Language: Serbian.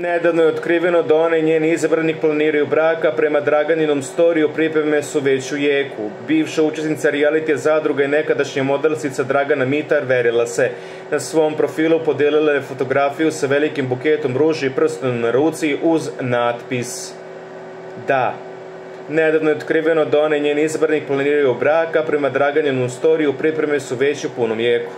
Nedavno je otkriveno da ona i njeni izabranik planiraju braka, prema Draganinom storiju pripreme su već u jeku. Bivša učesnica realitija zadruga i nekadašnja modelsica Dragana Mitar verila se. Na svom profilu podelila je fotografiju sa velikim buketom ruži i prstom na ruci uz natpis Da. Nedavno je otkriveno da ona i njeni izabranik planiraju braka, prema Draganinom storiju pripreme su već u punom jeku.